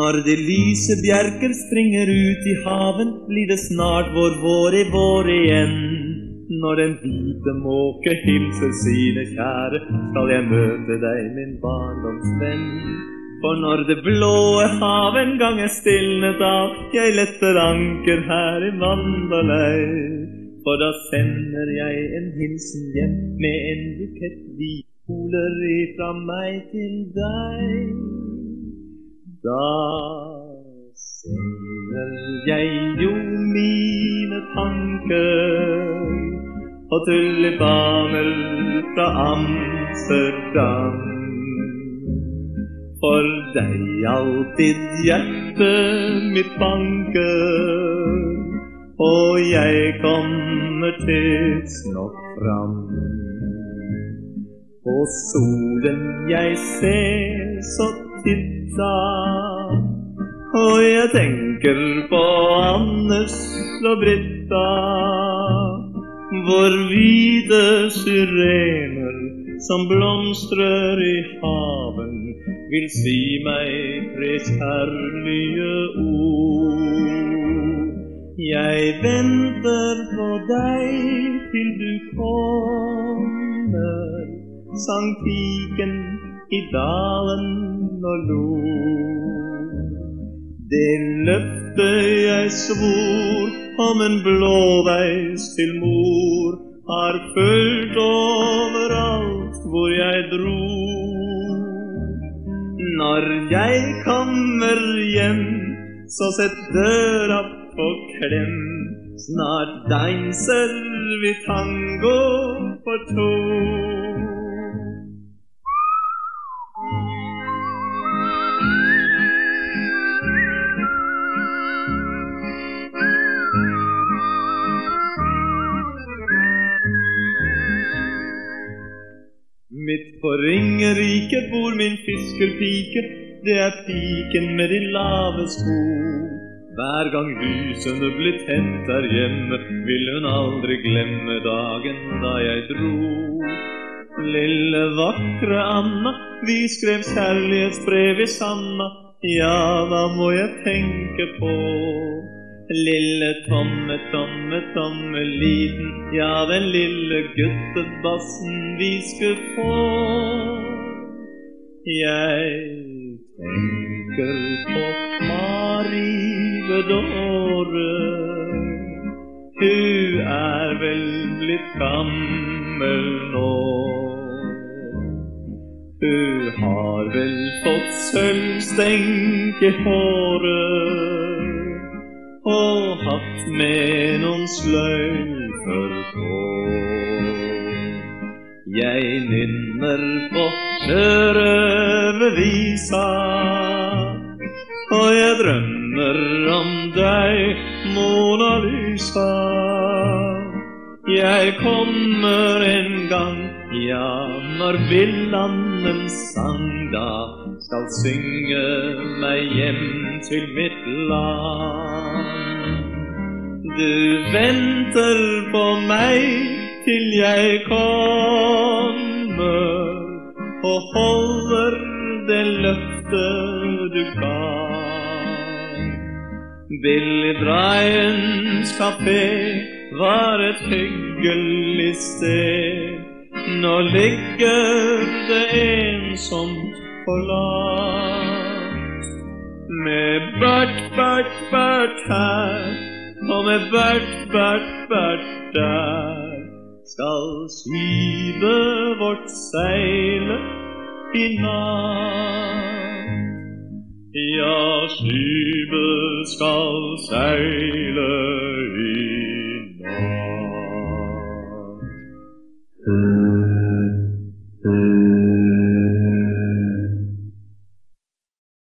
Når de lyse bjerker springer ut i haven, blir det snart vår vår i vår igjen. Når den hvite måke hilser sine kjære, skal jeg møte deg, min barndomsvenn. For når det blå hav en gang er stilnet av, jeg letter anker her i Mandalay. For da sender jeg en hilsen hjem med en bukett violer ifra meg til deg. Da sender jeg jo mine tanker på tulipaner fra Amsterdam. For deg alltid hjertet mitt banker, og jeg kommer tidsnok fram. På solen jeg ser så titta, og jeg tenker på Anders og Britta. Vår hvite syrener som blomstrer i haven, vil si meg tres kjærlige ord. Jeg venter på deg til du kommer, sang piken i dalen og lo. Det løftet jeg svor om en blåveis til mor, har fulgt overalt hvor jeg dro. Når jeg kommer hjem, så sett døra på klem. Snart danser vi tango for to. Midt på Ringerike bor min fiskerpike, det er piken med de lave sko. Hver gang lysene blir tent der hjemme, vil hun aldri glemme dagen da jeg dro. Lille vakre Anna, vi skrev kjærlighetsbrev i sanda, ja, hva må jeg tenke på? Lille Tomme, Tomme, Tomme liten, ja, den lille guttebassen vi skulle få. Jeg tenker på Mari Bedåre, hun er vel blitt gammel nå. Hun har vel fått sølvstenk i håret med noen sløyfer på. Jeg nynner på sjørøvervisa, og jeg drømmer om deg, Mona Lisa. Jeg kommer en gang, ja, når villanden sang da, skal synge meg hjem til mitt land. Du venter på meg til jeg kommer, og holder det løftet du ga. Billy Bryans kafé var et hyggelig sted. Nå ligger det ensomt forlatt. Med Bert, Bert, Bert her, og med Bert, Bert, Bert der, skal skipet vårt seile i natt. Ja, skipet skal seile